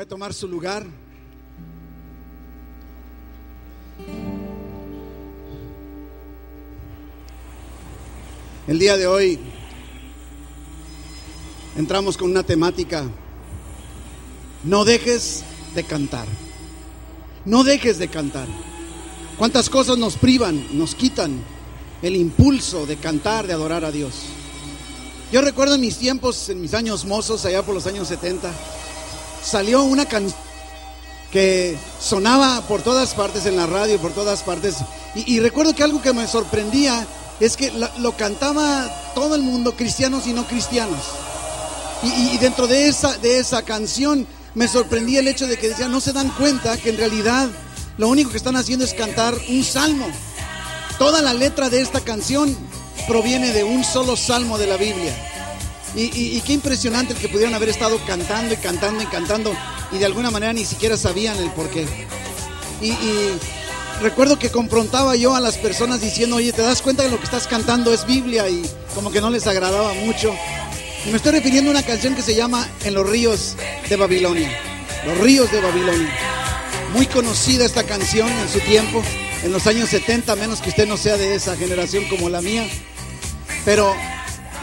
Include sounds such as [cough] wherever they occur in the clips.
Puede tomar su lugar. El día de hoy entramos con una temática. No dejes de cantar. No dejes de cantar. ¿Cuántas cosas nos privan, nos quitan el impulso de cantar, de adorar a Dios? Yo recuerdo en mis tiempos, en mis años mozos, allá por los años 70, salió una canción que sonaba por todas partes en la radio, por todas partes. Y, recuerdo que algo que me sorprendía es que lo cantaba todo el mundo, cristianos y no cristianos. Y dentro de esa, de esa canción me sorprendía el hecho de que decían, no se dan cuenta que en realidad lo único que están haciendo es cantar un salmo. Toda la letra de esta canción proviene de un solo salmo de la Biblia. Y, qué impresionante el que pudieran haber estado cantando y cantando y cantando y de alguna manera ni siquiera sabían el porqué. Y, y recuerdo que confrontaba yo a las personas diciendo, oye, ¿te das cuenta que lo que estás cantando es Biblia? Y como que no les agradaba mucho. Y me estoy refiriendo a una canción que se llama En los ríos de Babilonia. Los ríos de Babilonia. Muy conocida esta canción en su tiempo, en los años 70, a menos que usted no sea de esa generación como la mía. Pero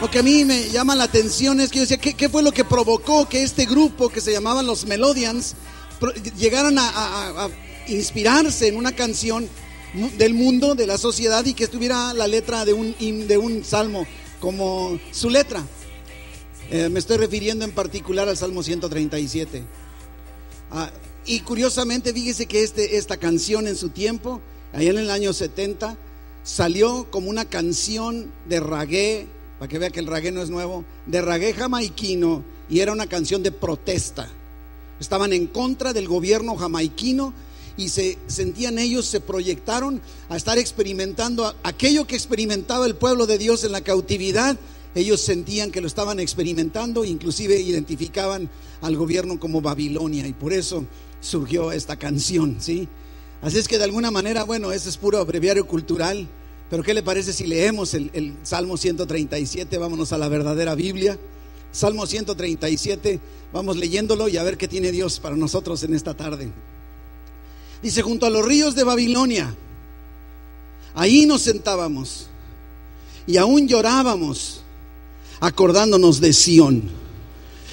lo que a mí me llama la atención es que yo decía, ¿qué, fue lo que provocó que este grupo que se llamaban los Melodians llegaran a, inspirarse en una canción del mundo, de la sociedad y que estuviera la letra de un, de un salmo como su letra? Eh, me estoy refiriendo en particular al Salmo 137. Ah, y curiosamente, fíjese que este, esta canción en su tiempo, allá en el año 70, salió como una canción de ragué, para que vea que el ragué no es nuevo, de ragué jamaiquino, y era una canción de protesta. Estaban en contra del gobierno jamaiquino y se sentían ellos, se proyectaron a estar experimentando aquello que experimentaba el pueblo de Dios en la cautividad. Ellos sentían que lo estaban experimentando, inclusive identificaban al gobierno como Babilonia y por eso surgió esta canción, ¿sí? Así es que de alguna manera, bueno, ese es puro abreviario cultural, pero ¿qué le parece si leemos el, Salmo 137? Vámonos a la verdadera Biblia. Salmo 137, vamos leyéndolo y a ver qué tiene Dios para nosotros en esta tarde. Dice, junto a los ríos de Babilonia, ahí nos sentábamos y aún llorábamos acordándonos de Sión.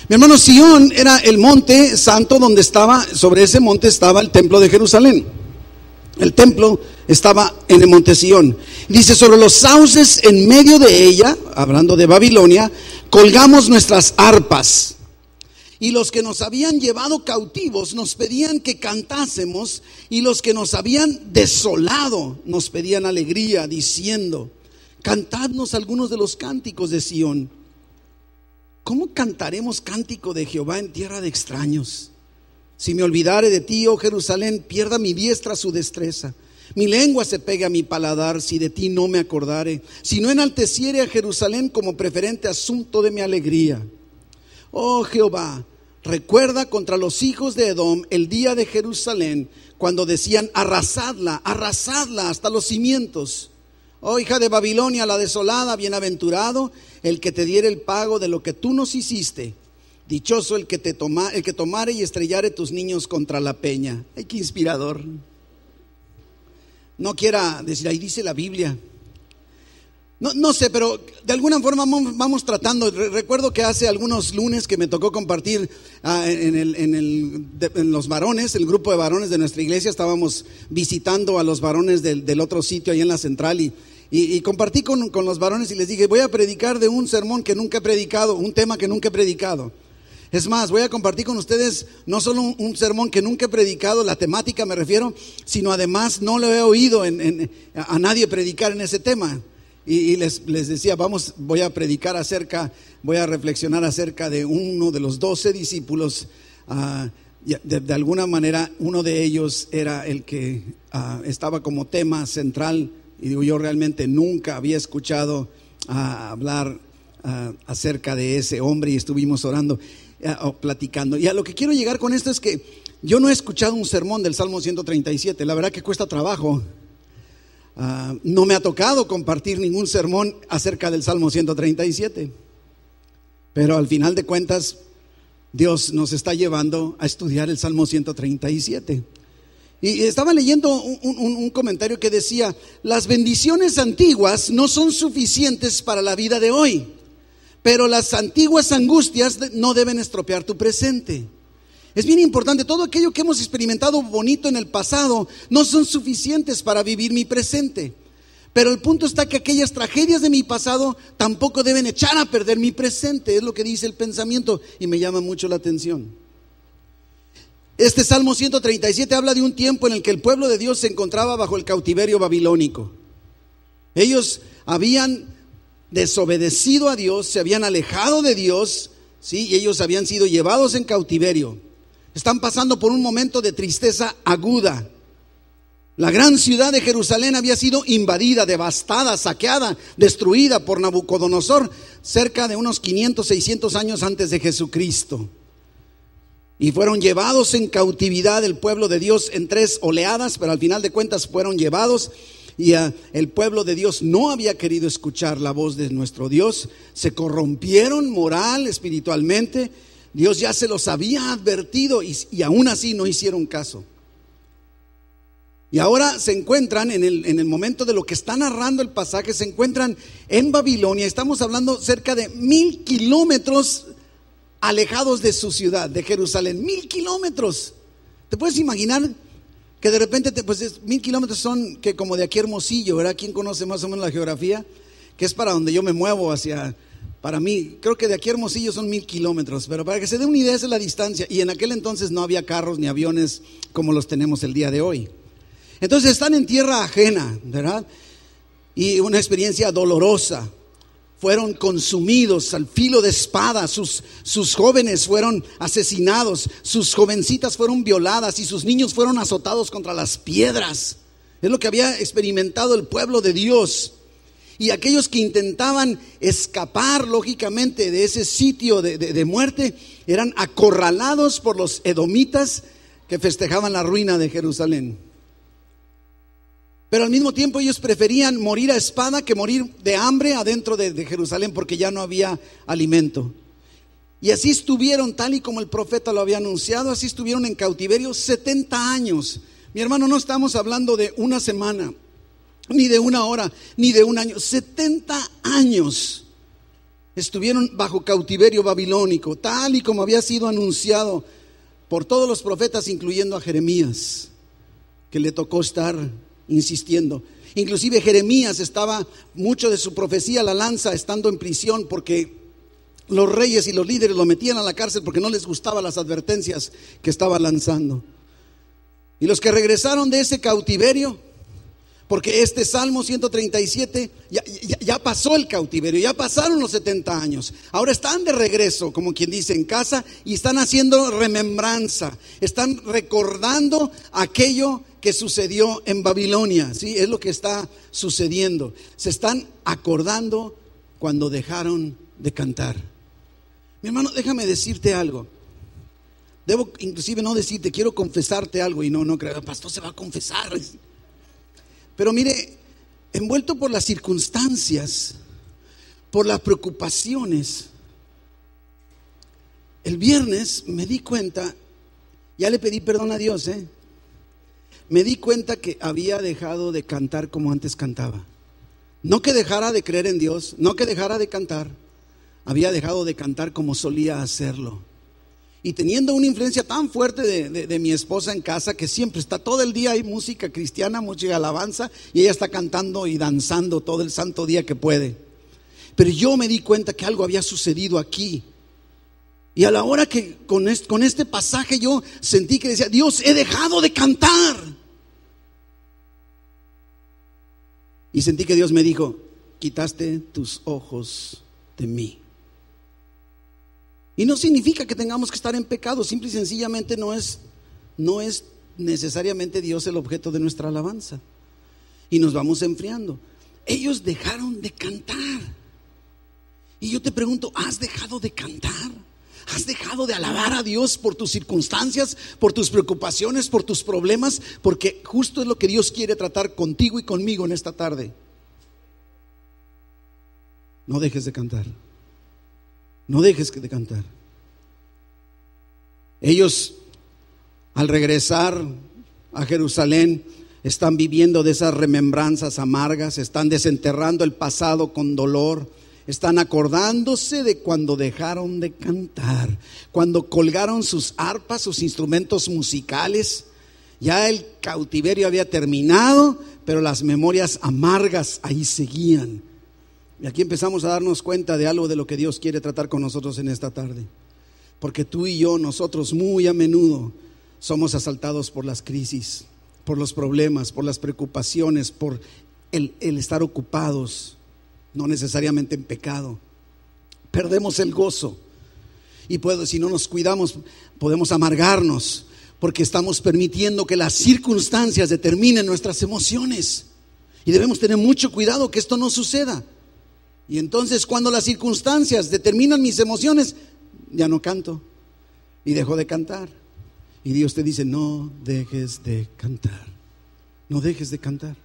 Mi hermano, Sión era el monte santo donde estaba, sobre ese monte estaba el templo de Jerusalén. El templo estaba en el monte Sión. Dice, sobre los sauces en medio de ella, hablando de Babilonia, colgamos nuestras arpas. Y los que nos habían llevado cautivos nos pedían que cantásemos y los que nos habían desolado nos pedían alegría diciendo, cantadnos algunos de los cánticos de Sión. ¿Cómo cantaremos cántico de Jehová en tierra de extraños? Si me olvidare de ti, oh Jerusalén, pierda mi diestra su destreza. Mi lengua se pegue a mi paladar si de ti no me acordare. Si no enalteciere a Jerusalén como preferente asunto de mi alegría. Oh Jehová, recuerda contra los hijos de Edom el día de Jerusalén, cuando decían, arrasadla, arrasadla hasta los cimientos. Oh hija de Babilonia, la desolada, bienaventurado el que te diere el pago de lo que tú nos hiciste. Dichoso el que te toma, el que tomare y estrellare tus niños contra la peña. Ay, qué inspirador. No quiera decir, ahí dice la Biblia. No, no sé, pero de alguna forma vamos, tratando. Re- recuerdo que hace algunos lunes que me tocó compartir ah, en, el- en el- en los varones, el grupo de varones de nuestra iglesia, estábamos visitando a los varones del, del otro sitio ahí en la central y, y- y compartí con, con los varones y les dije, voy a predicar de un sermón que nunca he predicado, un tema que nunca he predicado. Es más, voy a compartir con ustedes no solo un, sermón que nunca he predicado, la temática me refiero, sino además no lo he oído en- a nadie predicar en ese tema. Y, les, les decía, vamos, voy a predicar acerca, voy a reflexionar acerca de uno de los doce discípulos. ah, de, alguna manera, uno de ellos era el que ah, estaba como tema central. Y yo realmente nunca había escuchado ah, hablar acerca de ese hombre y estuvimos orando platicando. Y a lo que quiero llegar con esto es que yo no he escuchado un sermón del Salmo 137. La verdad que cuesta trabajo. Ah, no me ha tocado compartir ningún sermón acerca del Salmo 137. Pero al final de cuentas, Dios nos está llevando a estudiar el Salmo 137. Y estaba leyendo un, comentario que decía, las bendiciones antiguas no son suficientes para la vida de hoy, pero las antiguas angustias no deben estropear tu presente. Es bien importante, todo aquello que hemos experimentado bonito en el pasado no son suficientes para vivir mi presente. Pero el punto está que aquellas tragedias de mi pasado tampoco deben echar a perder mi presente, es lo que dice el pensamiento y me llama mucho la atención. Este Salmo 137 habla de un tiempo en el que el pueblo de Dios se encontraba bajo el cautiverio babilónico. Ellos habían desobedecido a Dios, se habían alejado de Dios, ¿sí? y ellos habían sido llevados en cautiverio. Están pasando por un momento de tristeza aguda. La gran ciudad de Jerusalén había sido invadida, devastada, saqueada, destruida por Nabucodonosor cerca de unos 500, 600 años antes de Jesucristo. Y fueron llevados en cautividad el pueblo de Dios en tres oleadas, pero al final de cuentas fueron llevados y el pueblo de Dios no había querido escuchar la voz de nuestro Dios. Se corrompieron moral, espiritualmente. Dios ya se los había advertido y, y aún así no hicieron caso. Y ahora se encuentran en el, en el, momento de lo que está narrando el pasaje, se encuentran en Babilonia. Estamos hablando cerca de mil kilómetros alejados de su ciudad, de Jerusalén. Mil kilómetros. ¿Te puedes imaginar que de repente, te, pues mil kilómetros son que como de aquí Hermosillo, ¿verdad? ¿Quién conoce más o menos la geografía? Que es para donde yo me muevo hacia, para mí, creo que de aquí Hermosillo son mil kilómetros, pero para que se dé una idea esa es la distancia. Y en aquel entonces no había carros ni aviones como los tenemos el día de hoy. Entonces están en tierra ajena, ¿verdad? Y una experiencia dolorosa. Fueron consumidos al filo de espada, sus, sus jóvenes fueron asesinados, sus jovencitas fueron violadas y sus niños fueron azotados contra las piedras. Es lo que había experimentado el pueblo de Dios. Y aquellos que intentaban escapar lógicamente de ese sitio de, de, muerte eran acorralados por los edomitas que festejaban la ruina de Jerusalén. Pero al mismo tiempo ellos preferían morir a espada que morir de hambre adentro de, Jerusalén porque ya no había alimento. Y así estuvieron, tal y como el profeta lo había anunciado, así estuvieron en cautiverio 70 años. Mi hermano, no estamos hablando de una semana, ni de una hora, ni de un año. 70 años estuvieron bajo cautiverio babilónico, tal y como había sido anunciado por todos los profetas, incluyendo a Jeremías, que le tocó estar insistiendo. Inclusive Jeremías estaba, mucho de su profecía la lanza estando en prisión porque los reyes y los líderes lo metían a la cárcel porque no les gustaban las advertencias que estaba lanzando. Y los que regresaron de ese cautiverio, porque este Salmo 137 ya, pasó el cautiverio, ya pasaron los 70 años. Ahora están de regreso, como quien dice, en casa y están haciendo remembranza, están recordando aquello que sucedió en Babilonia, ¿sí? Es lo que está sucediendo. Se están acordando cuando dejaron de cantar. Mi hermano, déjame decirte algo. Debo inclusive no decirte, quiero confesarte algo y no, no creo, pastor se va a confesar. Pero mire, envuelto por las circunstancias, por las preocupaciones, el viernes me di cuenta, ya le pedí perdón a Dios, ¿eh? me di cuenta que había dejado de cantar como antes cantaba. No que dejara de creer en Dios, no que dejara de cantar, había dejado de cantar como solía hacerlo. Y teniendo una influencia tan fuerte de, mi esposa en casa, que siempre está todo el día hay música cristiana, música alabanza, y ella está cantando y danzando todo el santo día que puede. Pero yo me di cuenta que algo había sucedido aquí. Y a la hora que con este, con este pasaje yo sentí que decía, Dios, he dejado de cantar. Y sentí que Dios me dijo, quitaste tus ojos de mí. Y no significa que tengamos que estar en pecado, simple y sencillamente no es, no es necesariamente Dios el objeto de nuestra alabanza. Y nos vamos enfriando. Ellos dejaron de cantar. Y yo te pregunto, ¿has dejado de cantar? ¿Has dejado de alabar a Dios por tus circunstancias, por tus preocupaciones, por tus problemas? Porque justo es lo que Dios quiere tratar contigo y conmigo en esta tarde. No dejes de cantar. No dejes de cantar. Ellos, al regresar a Jerusalén, están viviendo de esas remembranzas amargas, están desenterrando el pasado con dolor, están acordándose de cuando dejaron de cantar, cuando colgaron sus arpas, sus instrumentos musicales. Ya el cautiverio había terminado, pero las memorias amargas ahí seguían. Y aquí empezamos a darnos cuenta de algo de lo que Dios quiere tratar con nosotros en esta tarde. Porque tú y yo, nosotros muy a menudo somos asaltados por las crisis, por los problemas, por las preocupaciones, por el, estar ocupados, no necesariamente en pecado. Perdemos el gozo. Y puedo, si no nos cuidamos, podemos amargarnos porque estamos permitiendo que las circunstancias determinen nuestras emociones. Y debemos tener mucho cuidado que esto no suceda. Y entonces cuando las circunstancias determinan mis emociones, ya no canto y dejo de cantar. Y Dios te dice, no dejes de cantar, no dejes de cantar.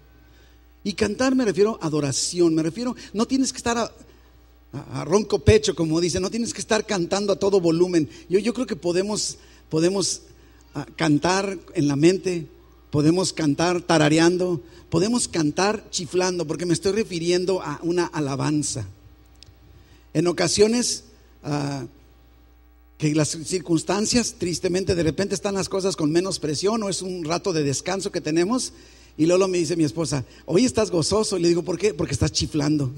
Y cantar me refiero a adoración, me refiero, no tienes que estar a, ronco pecho, como dice, no tienes que estar cantando a todo volumen. Yo, yo creo que podemos, podemos ah, cantar en la mente, podemos cantar tarareando, podemos cantar chiflando, porque me estoy refiriendo a una alabanza. En ocasiones, uh, que las circunstancias, tristemente, de repente están las cosas con menos presión o es un rato de descanso que tenemos. Y luego me dice mi esposa, hoy estás gozoso. Y le digo, ¿por qué? Porque estás chiflando.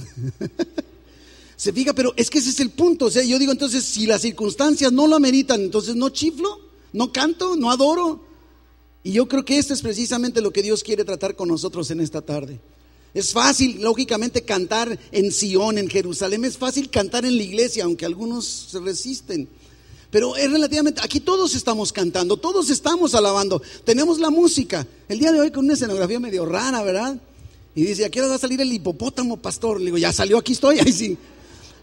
[laughs] Se fija, pero es que ese es el punto. O sea, yo digo, entonces, si las circunstancias no lo ameritan, entonces no chiflo, no canto, no adoro. Y yo creo que esto es precisamente lo que Dios quiere tratar con nosotros en esta tarde. Es fácil, lógicamente, cantar en Sion, en Jerusalén. Es fácil cantar en la iglesia, aunque algunos se resisten. Pero es relativamente, aquí todos estamos cantando, todos estamos alabando, tenemos la música. El día de hoy con una escenografía medio rara, ¿verdad? Y dice, aquí va a salir el hipopótamo, pastor. Le digo, ya salió, aquí estoy, [laughs] ahí sí.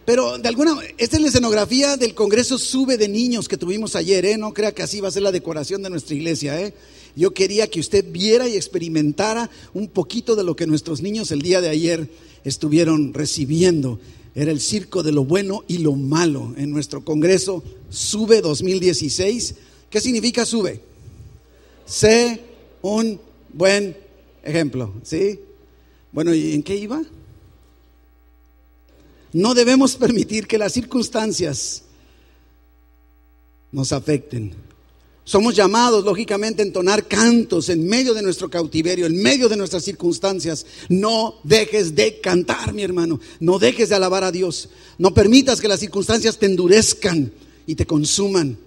Pero de alguna esta es la escenografía del Congreso Sube de Niños que tuvimos ayer, ¿eh? No crea que así va a ser la decoración de nuestra iglesia, ¿eh? Yo quería que usted viera y experimentara un poquito de lo que nuestros niños el día de ayer estuvieron recibiendo. Era el circo de lo bueno y lo malo en nuestro Congreso Sube 2016. ¿Qué significa sube? Sé un buen ejemplo, ¿sí? Bueno, ¿y en qué iba? No debemos permitir que las circunstancias nos afecten. Somos llamados, lógicamente, a entonar cantos en medio de nuestro cautiverio, en medio de nuestras circunstancias. No dejes de cantar, mi hermano. No dejes de alabar a Dios. No permitas que las circunstancias te endurezcan y te consuman.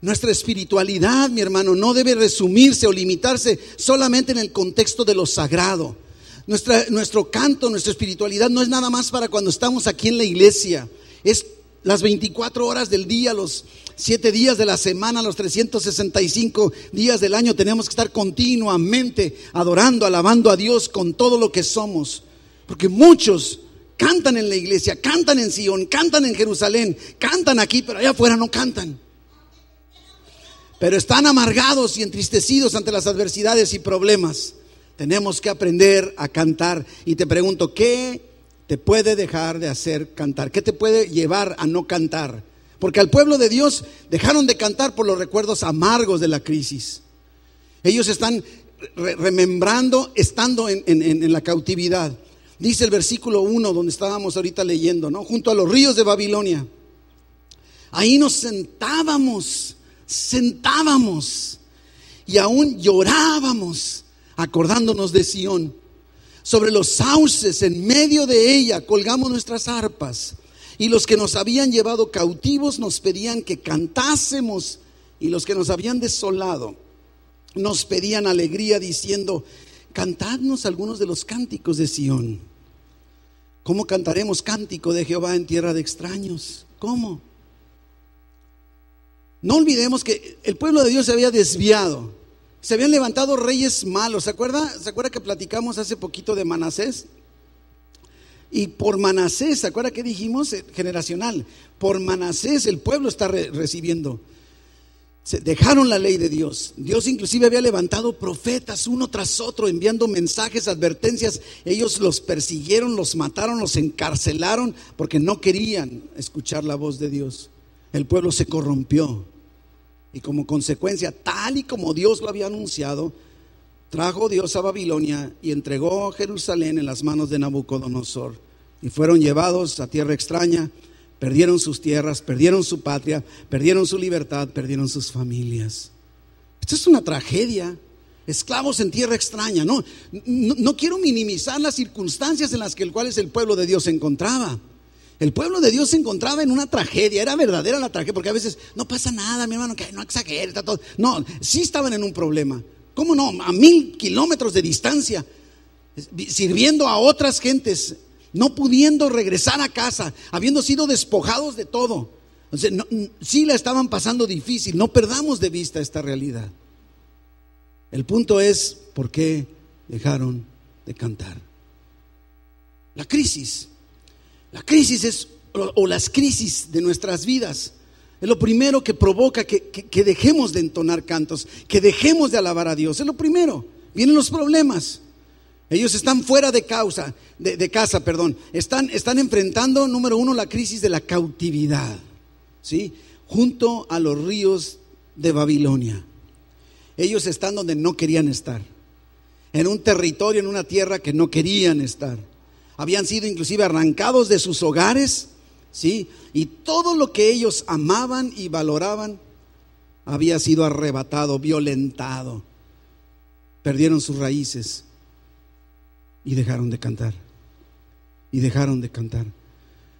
Nuestra espiritualidad, mi hermano, no debe resumirse o limitarse solamente en el contexto de lo sagrado. Nuestro canto, nuestra espiritualidad no es nada más para cuando estamos aquí en la iglesia. Es las 24 horas del día, los 7 días de la semana, los 365 días del año. Tenemos que estar continuamente adorando, alabando a Dios con todo lo que somos. Porque muchos Cantan en la iglesia, cantan en Sion, cantan en Jerusalén, cantan aquí, pero allá afuera no cantan. Pero están amargados y entristecidos ante las adversidades y problemas. Tenemos que aprender a cantar. Y te pregunto, ¿qué te puede dejar de hacer cantar? ¿Qué te puede llevar a no cantar? Porque al pueblo de Dios dejaron de cantar por los recuerdos amargos de la crisis. Ellos están remembrando estando en, en la cautividad. Dice el versículo 1 donde estábamos ahorita leyendo, ¿no? Junto a los ríos de Babilonia. Ahí nos sentábamos, sentábamos y aún llorábamos acordándonos de Sión. Sobre los sauces, en medio de ella, colgamos nuestras arpas. Y los que nos habían llevado cautivos nos pedían que cantásemos. Y los que nos habían desolado nos pedían alegría diciendo, cantadnos algunos de los cánticos de Sión. ¿Cómo cantaremos cántico de Jehová en tierra de extraños? ¿Cómo? No olvidemos que el pueblo de Dios se había desviado. Se habían levantado reyes malos. ¿Se acuerda? ¿Se acuerda que platicamos hace poquito de Manasés? Y por Manasés, ¿se acuerda que dijimos? Eh, generacional. Por Manasés el pueblo está recibiendo dejaron la ley de Dios. Dios inclusive había levantado profetas uno tras otro, enviando mensajes, advertencias. Ellos los persiguieron, los mataron, los encarcelaron porque no querían escuchar la voz de Dios. El pueblo se corrompió. Y como consecuencia, tal y como Dios lo había anunciado, trajo Dios a Babilonia y entregó Jerusalén en las manos de Nabucodonosor. Y fueron llevados a tierra extraña, perdieron sus tierras, perdieron su patria, perdieron su libertad, perdieron sus familias. Esto es una tragedia. Esclavos en tierra extraña. No, no, quiero minimizar las circunstancias en las que el cuales el pueblo de Dios se encontraba. El pueblo de Dios se encontraba en una tragedia, era verdadera la tragedia, porque a veces no pasa nada, mi hermano, que no exagere, está todo. No, sí estaban en un problema. ¿Cómo no? A mil kilómetros de distancia, sirviendo a otras gentes, no pudiendo regresar a casa, habiendo sido despojados de todo. sí la estaban pasando difícil, no perdamos de vista esta realidad. El punto es, ¿por qué dejaron de cantar? La crisis la crisis es, o, las crisis de nuestras vidas, es lo primero que provoca que, dejemos de entonar cantos, que dejemos de alabar a Dios. Es lo primero. Vienen los problemas. Ellos están fuera de causa, de, casa, perdón. Están, están, enfrentando, número uno, la crisis de la cautividad, ¿sí? Junto a los ríos de Babilonia. Ellos están donde no querían estar. En un territorio, en una tierra que no querían estar habían sido inclusive arrancados de sus hogares, ¿sí? Y todo lo que ellos amaban y valoraban había sido arrebatado, violentado. Perdieron sus raíces y dejaron de cantar. Y dejaron de cantar.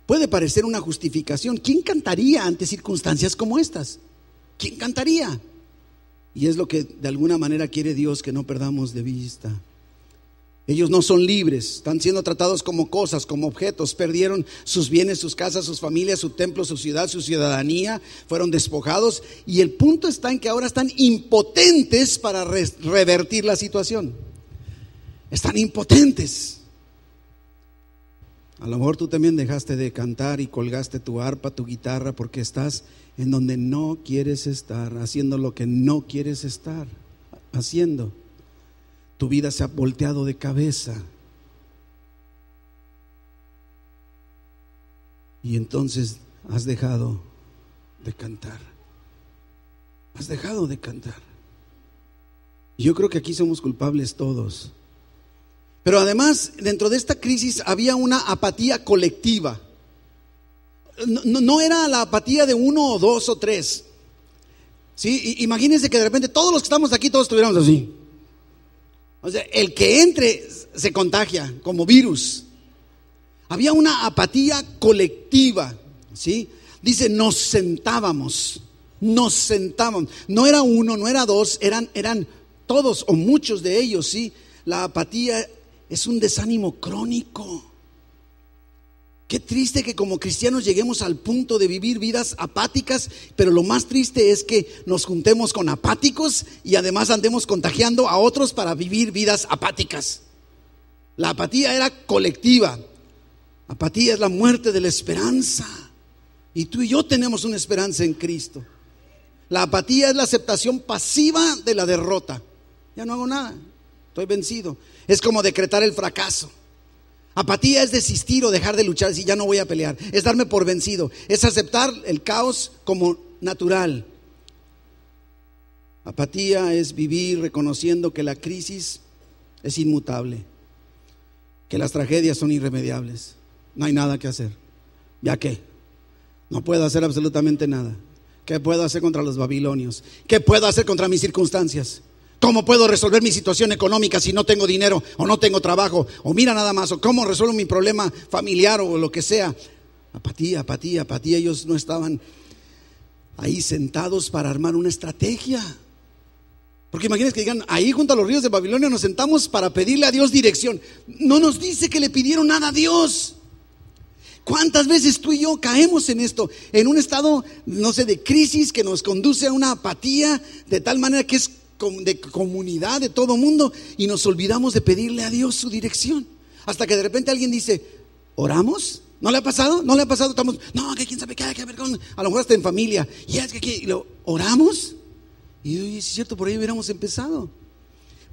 Puede parecer una justificación. ¿Quién cantaría ante circunstancias como estas? ¿Quién cantaría? Y es lo que de alguna manera quiere Dios que no perdamos de vista. Ellos no son libres, están siendo tratados como cosas, como objetos. Perdieron sus bienes, sus casas, sus familias, su templo, su ciudad, su ciudadanía. Fueron despojados. Y el punto está en que ahora están impotentes para revertir la situación. Están impotentes. A lo mejor tú también dejaste de cantar y colgaste tu arpa, tu guitarra, porque estás en donde no quieres estar, haciendo lo que no quieres estar haciendo tu vida se ha volteado de cabeza. Y entonces has dejado de cantar. Has dejado de cantar. Yo creo que aquí somos culpables todos. Pero además, dentro de esta crisis había una apatía colectiva. No, era la apatía de uno o dos o tres. ¿Sí? Imagínense que de repente todos los que estamos aquí, todos estuviéramos así. O sea, el que entre se contagia como virus. Había una apatía colectiva, ¿sí? Dice, nos sentábamos, nos sentábamos. No era uno, no era dos, eran, eran todos o muchos de ellos, ¿sí? La apatía es un desánimo crónico. Qué triste que como cristianos lleguemos al punto de vivir vidas apáticas, pero lo más triste es que nos juntemos con apáticos y además andemos contagiando a otros para vivir vidas apáticas. La apatía era colectiva. Apatía es la muerte de la esperanza. Y tú y yo tenemos una esperanza en Cristo. La apatía es la aceptación pasiva de la derrota. Ya no hago nada, estoy vencido. Es como decretar el fracaso. Apatía es desistir o dejar de luchar, si ya no voy a pelear. Es darme por vencido. Es aceptar el caos como natural. Apatía es vivir reconociendo que la crisis es inmutable, que las tragedias son irremediables. No hay nada que hacer. ¿Ya qué? No puedo hacer absolutamente nada. ¿Qué puedo hacer contra los babilonios? ¿Qué puedo hacer contra mis circunstancias? ¿Cómo puedo resolver mi situación económica si no tengo dinero o no tengo trabajo? O mira nada más, o cómo resuelvo mi problema familiar o lo que sea. Apatía, apatía, apatía. Ellos no estaban ahí sentados para armar una estrategia. Porque imagínense que digan, ahí junto a los ríos de Babilonia nos sentamos para pedirle a Dios dirección. No nos dice que le pidieron nada a Dios. ¿Cuántas veces tú y yo caemos en esto? En un estado, no sé, de crisis que nos conduce a una apatía de tal manera que es de comunidad, de todo mundo, y nos olvidamos de pedirle a Dios su dirección. Hasta que de repente alguien dice, ¿oramos? ¿No le ha pasado? ¿No le ha pasado? Estamos, no, que quién sabe qué, que a lo mejor hasta en familia. Y es que, lo, ¿oramos? Y es cierto, por ahí hubiéramos empezado.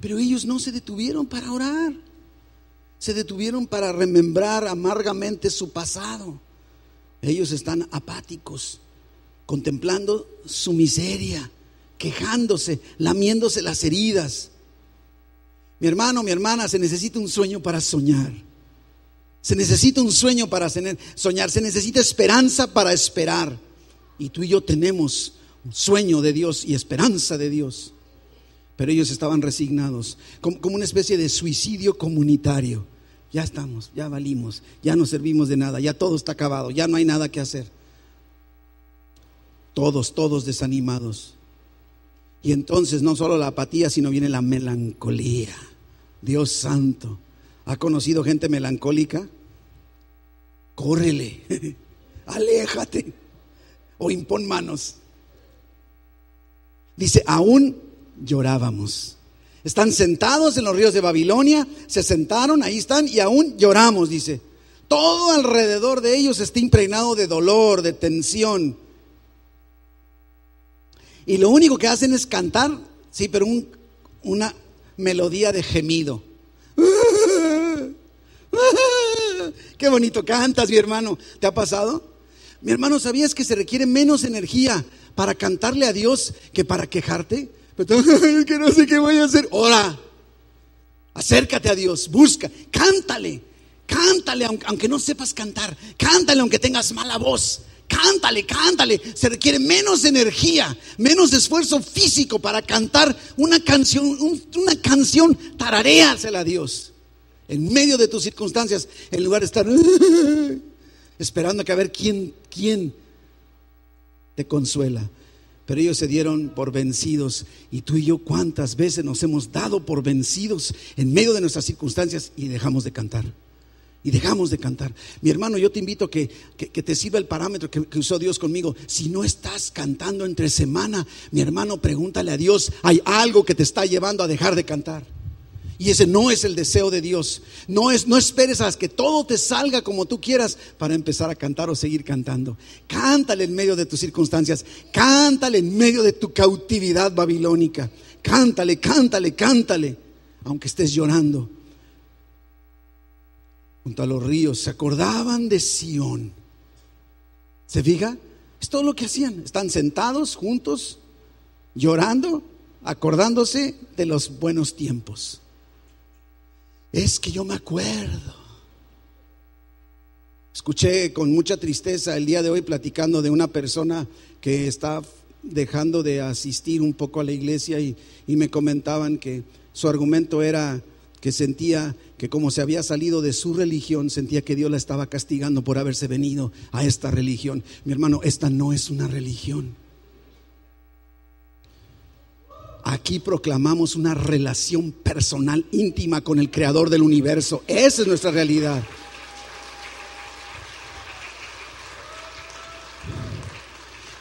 Pero ellos no se detuvieron para orar. Se detuvieron para remembrar amargamente su pasado. Ellos están apáticos, contemplando su miseria quejándose, lamiéndose las heridas. Mi hermano, mi hermana, se necesita un sueño para soñar. Se necesita un sueño para soñar. Se necesita esperanza para esperar. Y tú y yo tenemos un sueño de Dios y esperanza de Dios. Pero ellos estaban resignados, como, como una especie de suicidio comunitario. Ya estamos, ya valimos, ya no servimos de nada, ya todo está acabado, ya no hay nada que hacer. Todos, todos desanimados. Y entonces no solo la apatía, sino viene la melancolía. Dios santo. ¿Ha conocido gente melancólica? Córrele, [laughs] aléjate o impon manos. Dice, aún llorábamos. Están sentados en los ríos de Babilonia, se sentaron, ahí están, y aún lloramos, dice. Todo alrededor de ellos está impregnado de dolor, de tensión. Y lo único que hacen es cantar, sí, pero una melodía de gemido. [laughs] Qué bonito cantas, mi hermano. ¿Te ha pasado? Mi hermano, ¿sabías que se requiere menos energía para cantarle a Dios que para quejarte? [laughs] es que no sé qué voy a hacer. Ora, acércate a Dios, busca, cántale, cántale, aunque no sepas cantar, cántale aunque tengas mala voz. Cántale, cántale. Se requiere menos energía, menos esfuerzo físico para cantar una canción, una canción, tararéasela a Dios. En medio de tus circunstancias, en lugar de estar [laughs] esperando que a ver quién, quién te consuela. Pero ellos se dieron por vencidos. Y tú y yo, ¿cuántas veces nos hemos dado por vencidos en medio de nuestras circunstancias y dejamos de cantar? Y dejamos de cantar. Mi hermano, yo te invito a que, que, te sirva el parámetro que, que, usó Dios conmigo. Si no estás cantando entre semana, mi hermano, pregúntale a Dios, hay algo que te está llevando a dejar de cantar. Y ese no es el deseo de Dios. No, es, no esperes a que todo te salga como tú quieras para empezar a cantar o seguir cantando. Cántale en medio de tus circunstancias. Cántale en medio de tu cautividad babilónica. Cántale, cántale, cántale. Aunque estés llorando. Junto a los ríos se acordaban de Sión. ¿Se fija? Es todo lo que hacían. Están sentados juntos, llorando, acordándose de los buenos tiempos. Es que yo me acuerdo. Escuché con mucha tristeza el día de hoy platicando de una persona que está dejando de asistir un poco a la iglesia y, me comentaban que su argumento era que sentía que como se había salido de su religión, sentía que Dios la estaba castigando por haberse venido a esta religión. Mi hermano, esta no es una religión. Aquí proclamamos una relación personal íntima con el creador del universo. Esa es nuestra realidad.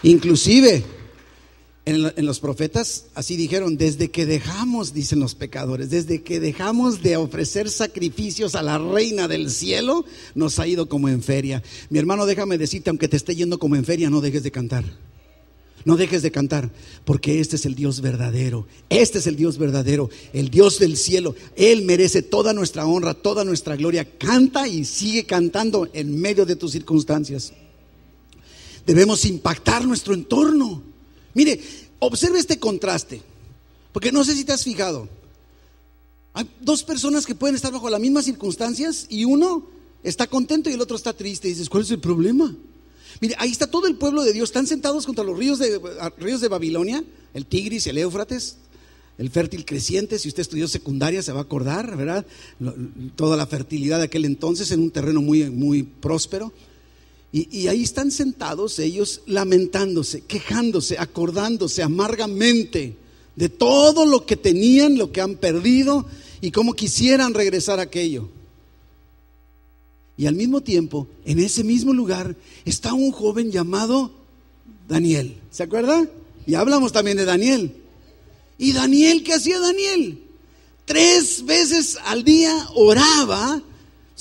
Inclusive en, los profetas así dijeron, desde que dejamos, dicen los pecadores, desde que dejamos de ofrecer sacrificios a la reina del cielo, nos ha ido como en feria. Mi hermano, déjame decirte, aunque te esté yendo como en feria, no dejes de cantar. No dejes de cantar, porque este es el Dios verdadero. Este es el Dios verdadero, el Dios del cielo. Él merece toda nuestra honra, toda nuestra gloria. Canta y sigue cantando en medio de tus circunstancias. Debemos impactar nuestro entorno. Mire, observe este contraste, porque no sé si te has fijado. Hay dos personas que pueden estar bajo las mismas circunstancias y uno está contento y el otro está triste. Y dices, ¿cuál es el problema? Mire, ahí está todo el pueblo de Dios. Están sentados contra los ríos de, ríos de Babilonia, el Tigris, el Éufrates, el fértil creciente. Si usted estudió secundaria se va a acordar, ¿verdad? Toda la fertilidad de aquel entonces en un terreno muy, muy próspero. Y, ahí están sentados ellos lamentándose, quejándose, acordándose amargamente de todo lo que tenían, lo que han perdido y cómo quisieran regresar a aquello. Y al mismo tiempo, en ese mismo lugar, está un joven llamado Daniel. ¿Se acuerda? Y hablamos también de Daniel. ¿Y Daniel qué hacía Daniel? Tres veces al día oraba,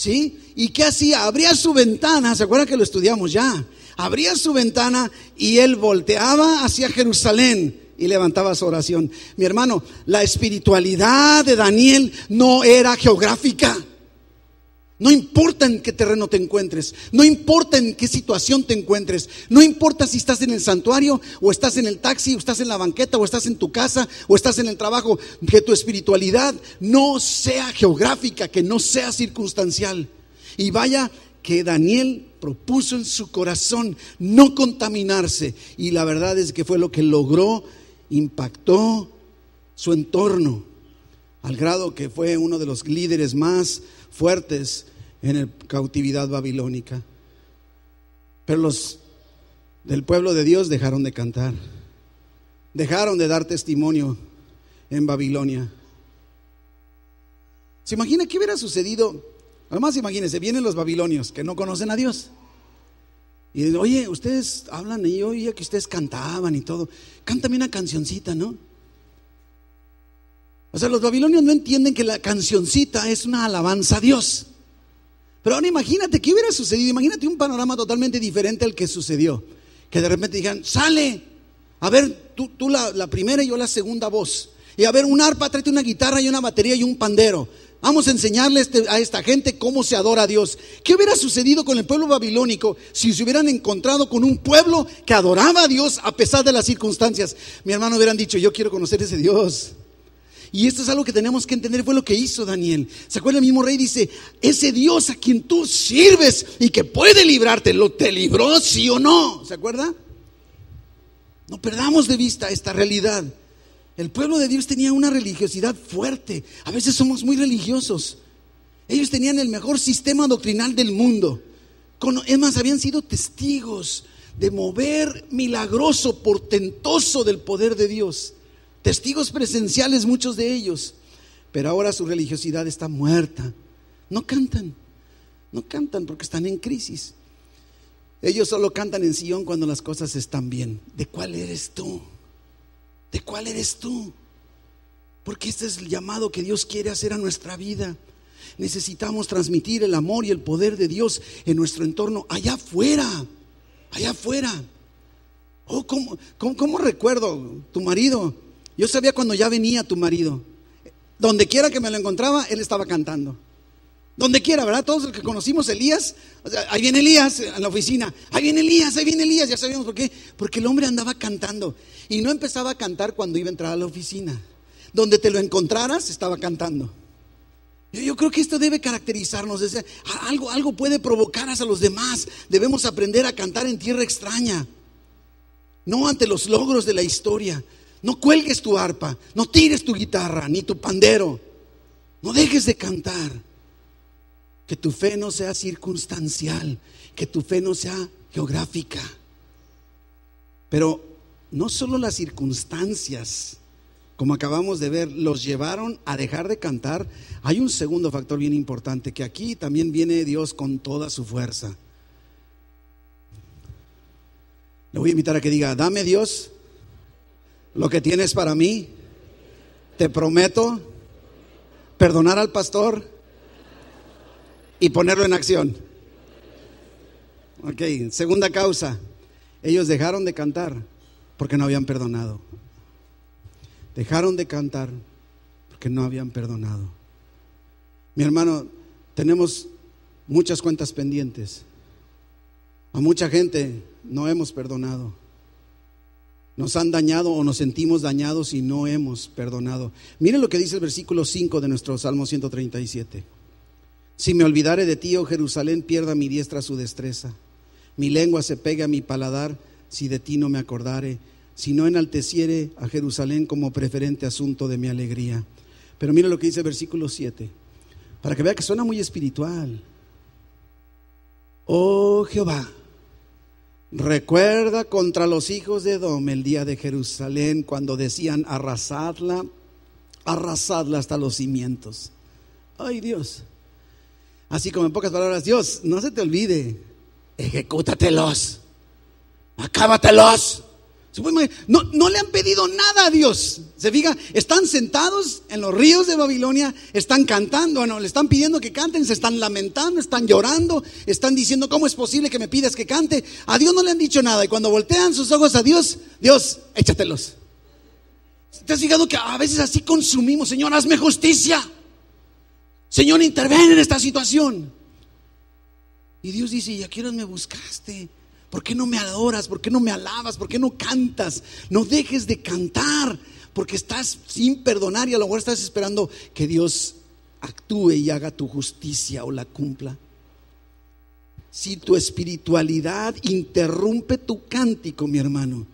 ¿sí? ¿Y qué hacía? Abría su ventana, ¿se acuerda que lo estudiamos ya? Abría su ventana y él volteaba hacia Jerusalén y levantaba su oración. Mi hermano, la espiritualidad de Daniel no era geográfica. No importa en qué terreno te encuentres, no importa en qué situación te encuentres, no importa si estás en el santuario o estás en el taxi o estás en la banqueta o estás en tu casa o estás en el trabajo, que tu espiritualidad no sea geográfica, que no sea circunstancial. Y vaya que Daniel propuso en su corazón no contaminarse y la verdad es que fue lo que logró, impactó su entorno al grado que fue uno de los líderes más fuertes en la cautividad babilónica. Pero los del pueblo de Dios dejaron de cantar, dejaron de dar testimonio en Babilonia. ¿Se imagina qué hubiera sucedido? Además, imagínense, vienen los babilonios que no conocen a Dios. Y dicen, oye, ustedes hablan y yo oía que ustedes cantaban y todo. Cántame una cancioncita, ¿no? O sea, los babilonios no entienden que la cancioncita es una alabanza a Dios. Pero ahora imagínate qué hubiera sucedido. Imagínate un panorama totalmente diferente al que sucedió. Que de repente digan, sale, a ver, tú, tú la, primera y yo la segunda voz. Y a ver, un arpa, tráete una guitarra y una batería y un pandero. Vamos a enseñarle este, a esta gente cómo se adora a Dios. ¿Qué hubiera sucedido con el pueblo babilónico si se hubieran encontrado con un pueblo que adoraba a Dios a pesar de las circunstancias? Mi hermano hubieran dicho, yo quiero conocer ese Dios. Y esto es algo que tenemos que entender, fue lo que hizo Daniel. ¿Se acuerda el mismo rey? Dice, ese Dios a quien tú sirves y que puede librarte, ¿lo te libró sí o no? ¿Se acuerda? No perdamos de vista esta realidad. El pueblo de Dios tenía una religiosidad fuerte. A veces somos muy religiosos. Ellos tenían el mejor sistema doctrinal del mundo. Es más, habían sido testigos de mover milagroso, portentoso del poder de Dios testigos presenciales muchos de ellos, pero ahora su religiosidad está muerta. No cantan, no cantan porque están en crisis. Ellos solo cantan en Sion cuando las cosas están bien. ¿De cuál eres tú? ¿De cuál eres tú? Porque este es el llamado que Dios quiere hacer a nuestra vida. Necesitamos transmitir el amor y el poder de Dios en nuestro entorno, allá afuera, allá afuera. Oh, ¿cómo, cómo, cómo recuerdo tu marido? Yo sabía cuando ya venía tu marido. Donde quiera que me lo encontraba, él estaba cantando. Donde quiera, ¿verdad? Todos los que conocimos Elías, ahí viene Elías en la oficina, ahí viene Elías, ahí viene Elías, ya sabíamos por qué. Porque el hombre andaba cantando y no empezaba a cantar cuando iba a entrar a la oficina. Donde te lo encontraras, estaba cantando. Yo, creo que esto debe caracterizarnos. algo, algo puede provocar a los demás. Debemos aprender a cantar en tierra extraña. No ante los logros de la historia, no cuelgues tu arpa, no tires tu guitarra ni tu pandero. No dejes de cantar. Que tu fe no sea circunstancial, que tu fe no sea geográfica. Pero no solo las circunstancias, como acabamos de ver, los llevaron a dejar de cantar. Hay un segundo factor bien importante, que aquí también viene Dios con toda su fuerza. Le voy a invitar a que diga, dame Dios lo que tienes para mí. Te prometo perdonar al pastor y ponerlo en acción. Ok, segunda causa. Ellos dejaron de cantar porque no habían perdonado. Dejaron de cantar porque no habían perdonado. Mi hermano, tenemos muchas cuentas pendientes. A mucha gente no hemos perdonado. Nos han dañado o nos sentimos dañados y no hemos perdonado. Miren lo que dice el versículo 5 de nuestro Salmo 137. Si me olvidare de ti, oh Jerusalén, pierda mi diestra su destreza. Mi lengua se pegue a mi paladar si de ti no me acordare, si no enalteciere a Jerusalén como preferente asunto de mi alegría. Pero mire lo que dice el versículo 7, para que vea que suena muy espiritual. Oh Jehová, Recuerda contra los hijos de Edom el día de Jerusalén cuando decían arrasadla, arrasadla hasta los cimientos. Ay Dios. Así como en pocas palabras, Dios, no se te olvide, ejecútatelos, acábatelos. No, no, le han pedido nada a Dios. Se fija, están sentados en los ríos de Babilonia, están cantando, bueno, le están pidiendo que canten, se están lamentando, están llorando, están diciendo, ¿cómo es posible que me pidas que cante? A Dios no le han dicho nada. Y cuando voltean sus ojos a Dios, Dios, échatelos. ¿Te has fijado que a veces así consumimos? Señor, hazme justicia. Señor, interven en esta situación. Y Dios dice, ¿y a qué me buscaste? ¿Por qué no me adoras? ¿Por qué no me alabas? ¿Por qué no cantas? No dejes de cantar porque estás sin perdonar y a lo mejor estás esperando que Dios actúe y haga tu justicia o la cumpla. Si tu espiritualidad interrumpe tu cántico, mi hermano,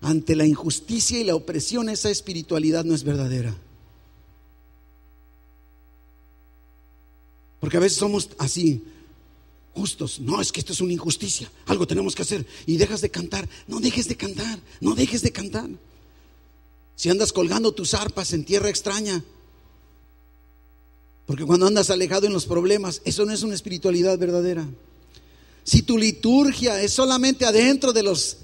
ante la injusticia y la opresión, esa espiritualidad no es verdadera. Porque a veces somos así, justos. No, es que esto es una injusticia. Algo tenemos que hacer. Y dejas de cantar. No dejes de cantar. No dejes de cantar. Si andas colgando tus arpas en tierra extraña. Porque cuando andas alejado en los problemas, eso no es una espiritualidad verdadera. Si tu liturgia es solamente adentro de las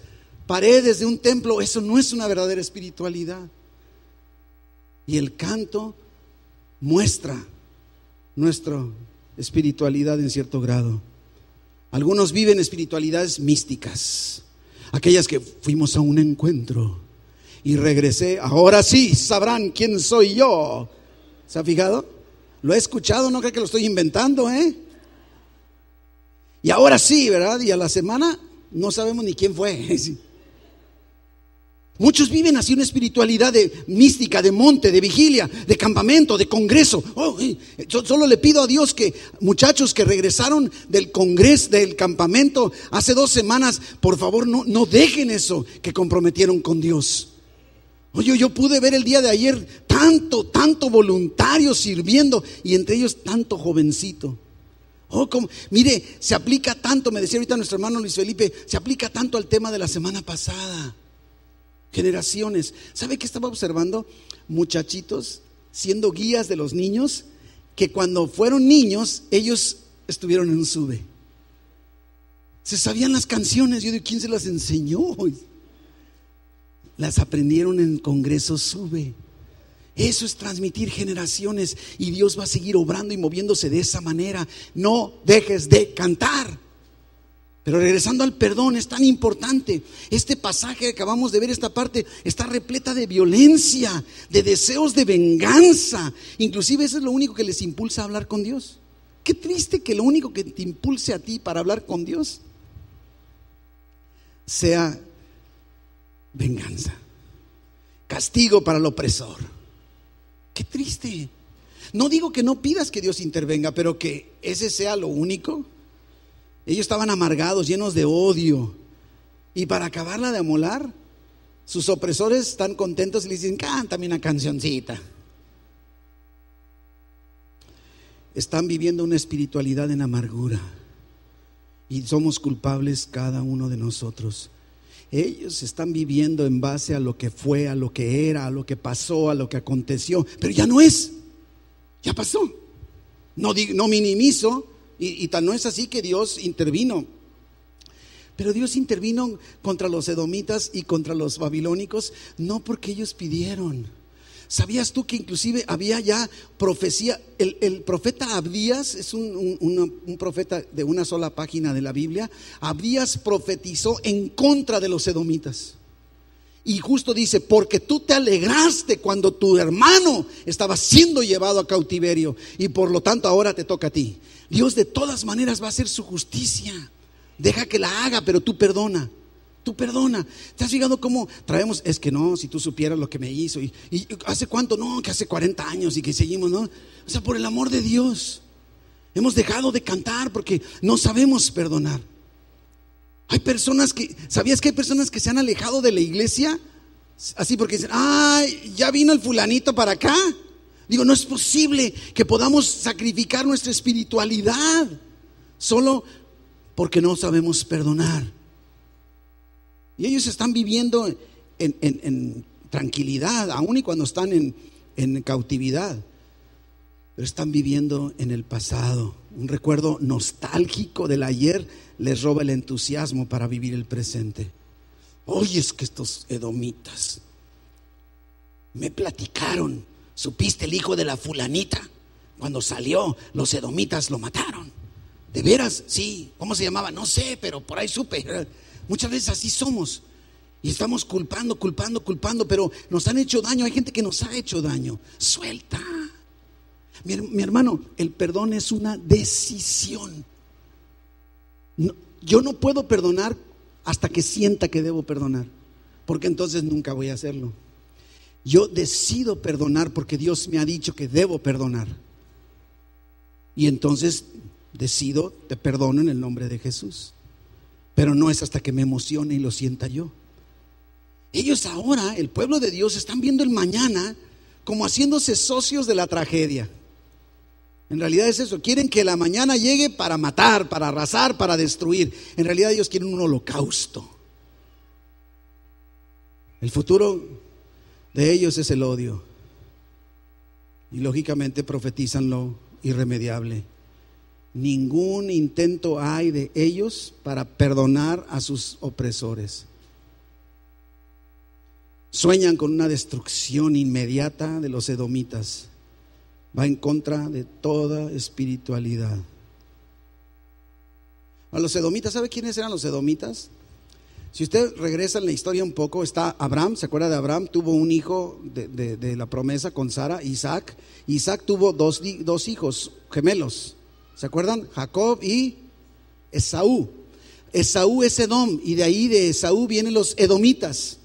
paredes de un templo, eso no es una verdadera espiritualidad. Y el canto muestra nuestra espiritualidad en cierto grado. Algunos viven espiritualidades místicas, aquellas que fuimos a un encuentro y regresé, ahora sí sabrán quién soy yo. ¿Se ha fijado? Lo he escuchado, no creo que lo estoy inventando, ¿eh? Y ahora sí, ¿verdad? Y a la semana no sabemos ni quién fue. [laughs] Muchos viven así una espiritualidad de mística, de monte, de vigilia, de campamento, de congreso. Oh, solo le pido a Dios que muchachos que regresaron del congreso, del campamento hace dos semanas, por favor no, no dejen eso que comprometieron con Dios. Oye, yo pude ver el día de ayer tanto, tanto voluntario sirviendo y entre ellos tanto jovencito. Oh, como, mire, se aplica tanto, me decía ahorita nuestro hermano Luis Felipe, se aplica tanto al tema de la semana pasada generaciones. ¿Sabe qué estaba observando? Muchachitos siendo guías de los niños, que cuando fueron niños, ellos estuvieron en un sube. Se sabían las canciones. Yo digo, ¿quién se las enseñó? Las aprendieron en el Congreso Sube. Eso es transmitir generaciones y Dios va a seguir obrando y moviéndose de esa manera. No dejes de cantar. Pero regresando al perdón, es tan importante. Este pasaje que acabamos de ver, esta parte, está repleta de violencia, de deseos de venganza. Inclusive eso es lo único que les impulsa a hablar con Dios. Qué triste que lo único que te impulse a ti para hablar con Dios sea venganza, castigo para el opresor. Qué triste. No digo que no pidas que Dios intervenga, pero que ese sea lo único. Ellos estaban amargados, llenos de odio. Y para acabarla de amolar, sus opresores están contentos y le dicen, cántame una cancioncita. Están viviendo una espiritualidad en amargura. Y somos culpables cada uno de nosotros. Ellos están viviendo en base a lo que fue, a lo que era, a lo que pasó, a lo que aconteció. Pero ya no es. Ya pasó. No, no minimizo, y, tan no es así que Dios intervino. Pero Dios intervino contra los edomitas y contra los babilónicos, no porque ellos pidieron. ¿Sabías tú que inclusive había ya profecía? El, profeta Abdías es un, un, profeta de una sola página de la Biblia. Abdías profetizó en contra de los edomitas. Y justo dice, porque tú te alegraste cuando tu hermano estaba siendo llevado a cautiverio y por lo tanto ahora te toca a ti. Dios de todas maneras va a hacer su justicia. Deja que la haga, pero tú perdona. Tú perdona. ¿Te has fijado cómo traemos? Es que no, si tú supieras lo que me hizo. Y, hace cuánto? No, que hace 40 años y que seguimos, ¿no? O sea, por el amor de Dios. Hemos dejado de cantar porque no sabemos perdonar. Hay personas que, ¿sabías que hay personas que se han alejado de la iglesia? Así porque dicen, ay, ya vino el fulanito para acá. Digo, no es posible que podamos sacrificar nuestra espiritualidad solo porque no sabemos perdonar. Y ellos están viviendo en, tranquilidad, aun y cuando están en, en cautividad, pero están viviendo en el pasado. Un recuerdo nostálgico del ayer les roba el entusiasmo para vivir el presente. Oye, es que estos edomitas me platicaron ¿Supiste el hijo de la fulanita? Cuando salió, los edomitas lo mataron. ¿De veras? Sí. ¿Cómo se llamaba? No sé, pero por ahí supe. [laughs] Muchas veces así somos. Y estamos culpando, culpando, culpando, pero nos han hecho daño. Hay gente que nos ha hecho daño. Suelta. Mi, mi hermano, el perdón es una decisión. yo no puedo perdonar hasta que sienta que debo perdonar, porque entonces nunca voy a hacerlo. Yo decido perdonar porque Dios me ha dicho que debo perdonar. Y entonces decido, te perdono en el nombre de Jesús. Pero no es hasta que me emocione y lo sienta yo. Ellos ahora, el pueblo de Dios, están viendo el mañana como haciéndose socios de la tragedia. En realidad es eso, quieren que la mañana llegue para matar, para arrasar, para destruir. En realidad ellos quieren un holocausto. El futuro de ellos es el odio. Y lógicamente profetizan lo irremediable. Ningún intento hay de ellos para perdonar a sus opresores. Sueñan con una destrucción inmediata de los edomitas. Va en contra de toda espiritualidad. A los edomitas, ¿sabe quiénes eran los edomitas? Si usted regresa en la historia un poco, está Abraham, ¿se acuerda de Abraham? Tuvo un hijo de, la promesa con Sara, Isaac. Isaac tuvo dos, dos hijos gemelos, ¿se acuerdan? Jacob y Esaú. Esaú es Edom y de ahí de Esaú vienen los edomitas.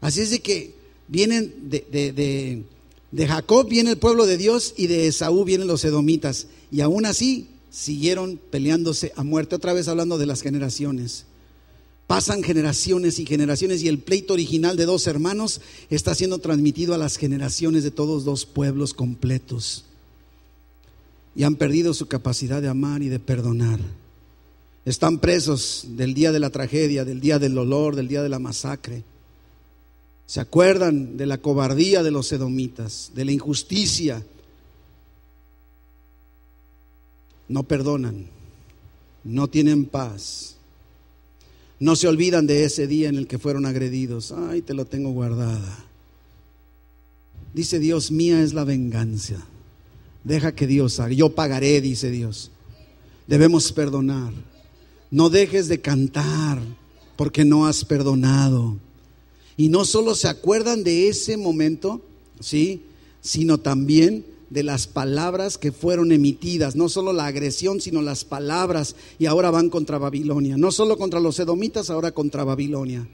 Así es de que vienen de, de, Jacob viene el pueblo de Dios y de Esaú vienen los edomitas. Y aún así siguieron peleándose a muerte, otra vez hablando de las generaciones. Pasan generaciones y generaciones y el pleito original de dos hermanos está siendo transmitido a las generaciones de todos dos pueblos completos. Y han perdido su capacidad de amar y de perdonar. Están presos del día de la tragedia, del día del dolor, del día de la masacre. ¿Se acuerdan de la cobardía de los edomitas, de la injusticia? No perdonan, no tienen paz, no se olvidan de ese día en el que fueron agredidos. Ay, te lo tengo guardada. Dice Dios, mía es la venganza. Deja que Dios haga. Yo pagaré, dice Dios. Debemos perdonar. No dejes de cantar porque no has perdonado. Y no solo se acuerdan de ese momento, ¿sí? Sino también de las palabras que fueron emitidas, no solo la agresión, sino las palabras, y ahora van contra Babilonia, no solo contra los edomitas, ahora contra Babilonia.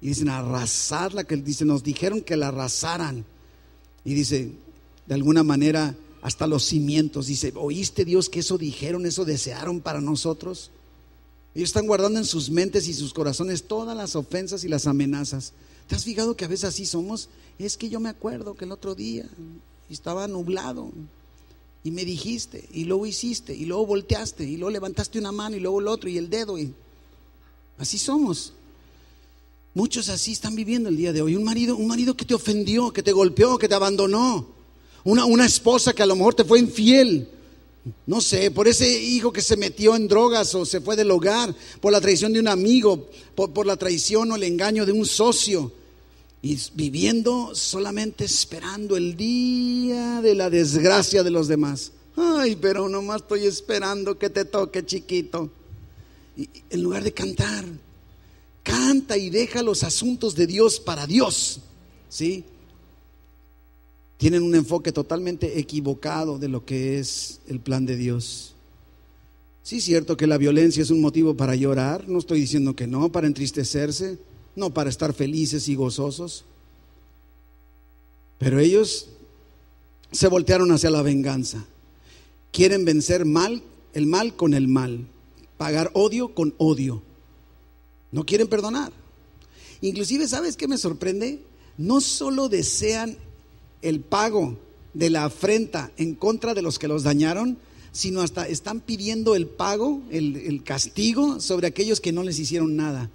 Y dicen, arrasarla, que dice, nos dijeron que la arrasaran. Y dice, de alguna manera, hasta los cimientos, dice, ¿oíste Dios que eso dijeron, eso desearon para nosotros? Ellos están guardando en sus mentes y sus corazones todas las ofensas y las amenazas. ¿Te has fijado que a veces así somos? Es que yo me acuerdo que el otro día estaba nublado y me dijiste y luego hiciste y luego volteaste y luego levantaste una mano y luego el otro y el dedo y así somos. Muchos así están viviendo el día de hoy. Un marido, un marido que te ofendió, que te golpeó, que te abandonó. Una, una esposa que a lo mejor te fue infiel no sé, por ese hijo que se metió en drogas o se fue del hogar, por la traición de un amigo, por, la traición o el engaño de un socio. Y viviendo solamente esperando el día de la desgracia de los demás. Ay, pero nomás estoy esperando que te toque, chiquito. Y en lugar de cantar, canta y deja los asuntos de Dios para Dios. ¿Sí? tienen un enfoque totalmente equivocado de lo que es el plan de Dios. Sí, es cierto que la violencia es un motivo para llorar, no estoy diciendo que no, para entristecerse, no para estar felices y gozosos. Pero ellos se voltearon hacia la venganza. Quieren vencer mal, el mal con el mal, pagar odio con odio. No quieren perdonar. Inclusive, ¿sabes qué me sorprende? No solo desean el pago de la afrenta en contra de los que los dañaron, sino hasta están pidiendo el pago, el, castigo sobre aquellos que no les hicieron nada.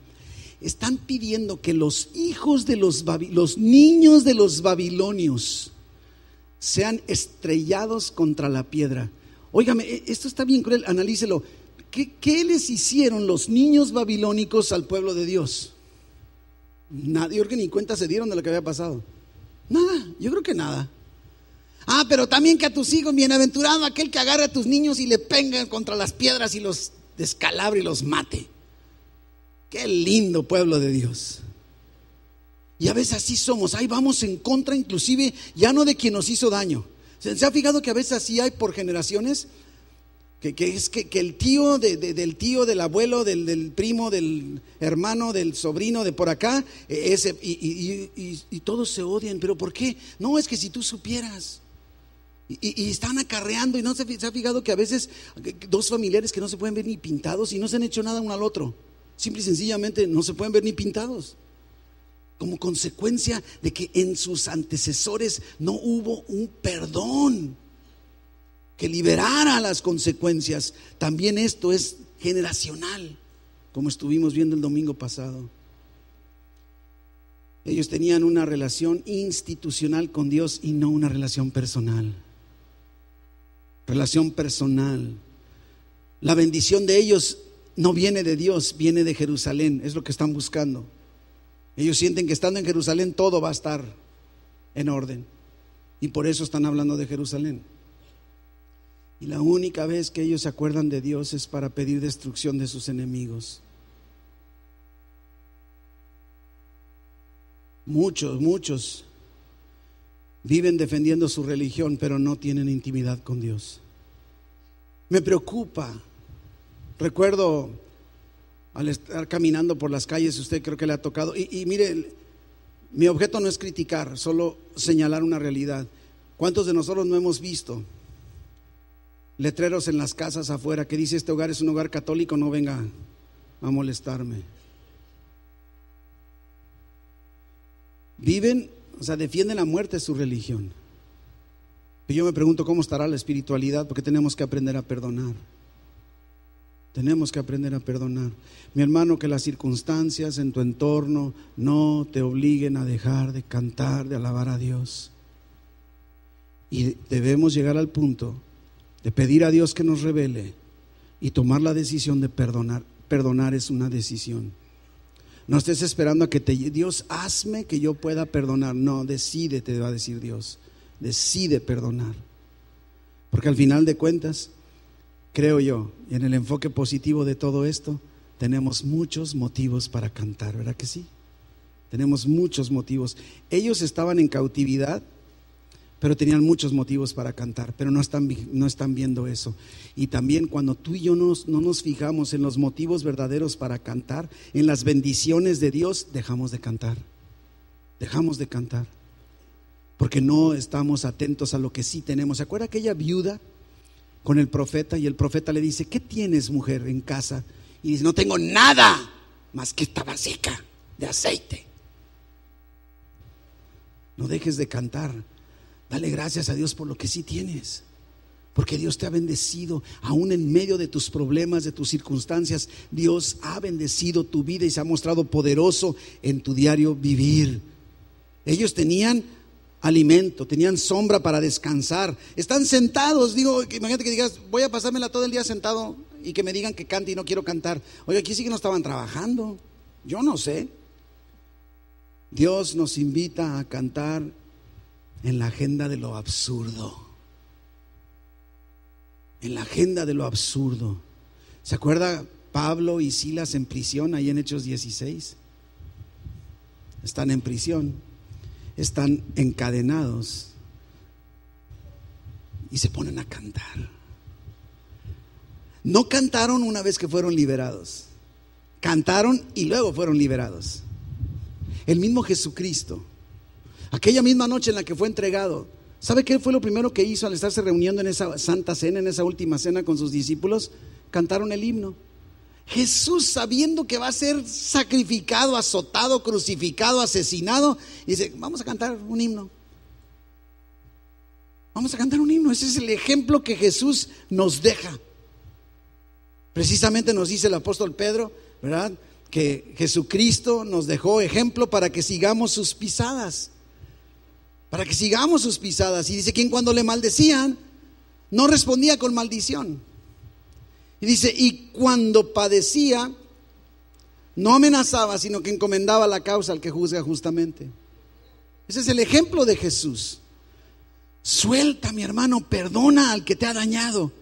Están pidiendo que los hijos de los, los niños de los babilonios sean estrellados contra la piedra. Óigame, e, esto está bien cruel, analícelo. ¿Qué, ¿Qué, les hicieron los niños babilónicos al pueblo de Dios? Nadie, que ni cuenta se dieron de lo que había pasado. Nada, yo creo que nada. Ah, pero también que a tus hijos, bienaventurado aquel que agarre a tus niños y le pengan contra las piedras y los descalabre y los mate. Qué lindo pueblo de Dios. Y a veces así somos, ahí vamos en contra inclusive ya no de quien nos hizo daño. ¿Se, ha fijado que a veces así hay por generaciones? que, es que, el tío del tío, del abuelo, del, primo, del hermano, del sobrino de por acá, e, ese, y, todos se odian. ¿Pero por qué? No, es que si tú supieras. Y, están acarreando, y no se, se, ha fijado que a veces dos familiares que no se pueden ver ni pintados y no se han hecho nada uno al otro. Simple y sencillamente no se pueden ver ni pintados. Como consecuencia de que en sus antecesores no hubo un perdón que liberara las consecuencias. También esto es generacional, como estuvimos viendo el domingo pasado. Ellos tenían una relación institucional con Dios y no una relación personal. Relación personal. La bendición de ellos no viene de Dios, viene de Jerusalén. Es lo que están buscando. Ellos sienten que estando en Jerusalén todo va a estar en orden. Y por eso están hablando de Jerusalén. Y la única vez que ellos se acuerdan de Dios es para pedir destrucción de sus enemigos. Muchos, muchos viven defendiendo su religión, pero no tienen intimidad con Dios. Me preocupa. Recuerdo al estar caminando por las calles, usted creo que le ha tocado, y, mire, mi objeto no es criticar, solo señalar una realidad. ¿Cuántos de nosotros no hemos visto letreros en las casas afuera que dice este hogar es un hogar católico, no venga a molestarme. Viven, o sea, defienden la muerte de su religión. Y yo me pregunto cómo estará la espiritualidad, porque tenemos que aprender a perdonar. Tenemos que aprender a perdonar. Mi hermano, que las circunstancias en tu entorno no te obliguen a dejar de cantar, de alabar a Dios. Y debemos llegar al punto de pedir a Dios que nos revele y tomar la decisión de perdonar. Perdonar es una decisión. No estés esperando a que te Dios hazme que yo pueda perdonar. No, decide, te va a decir Dios. Decide perdonar. Porque al final de cuentas, creo yo, en el enfoque positivo de todo esto, tenemos muchos motivos para cantar, ¿verdad que sí? Tenemos muchos motivos. Ellos estaban en cautividad pero tenían muchos motivos para cantar, pero no están, no están viendo eso. Y también cuando tú y yo no nos fijamos en los motivos verdaderos para cantar, en las bendiciones de Dios, dejamos de cantar. Dejamos de cantar. Porque no estamos atentos a lo que sí tenemos. ¿Se acuerda aquella viuda con el profeta? Y el profeta le dice, ¿qué tienes mujer en casa? Y dice, no tengo nada más que esta seca de aceite. No dejes de cantar Dale gracias a Dios por lo que sí tienes. Porque Dios te ha bendecido, aún en medio de tus problemas, de tus circunstancias, Dios ha bendecido tu vida y se ha mostrado poderoso en tu diario vivir. Ellos tenían alimento, tenían sombra para descansar, están sentados, digo, imagínate que digas, voy a pasármela todo el día sentado y que me digan que cante y no quiero cantar. Oye, aquí sí que no estaban trabajando, yo no sé. Dios nos invita a cantar en la agenda de lo absurdo. En la agenda de lo absurdo. ¿Se acuerda Pablo y Silas en prisión ahí en Hechos 16? Están en prisión, están encadenados y se ponen a cantar. No cantaron una vez que fueron liberados, cantaron y luego fueron liberados. El mismo Jesucristo Aquella misma noche en la que fue entregado, ¿sabe qué fue lo primero que hizo al estarse reuniendo en esa santa cena, en esa última cena con sus discípulos? Cantaron el himno. Jesús, sabiendo que va a ser sacrificado, azotado, crucificado, asesinado, dice, vamos a cantar un himno. Vamos a cantar un himno. Ese es el ejemplo que Jesús nos deja. Precisamente nos dice el apóstol Pedro, ¿verdad? Que Jesucristo nos dejó ejemplo para que sigamos sus pisadas para que sigamos sus pisadas. Y dice, quien cuando le maldecían, no respondía con maldición. Y dice, y cuando padecía, no amenazaba, sino que encomendaba la causa al que juzga justamente. Ese es el ejemplo de Jesús. Suelta, mi hermano, perdona al que te ha dañado.